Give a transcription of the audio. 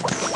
you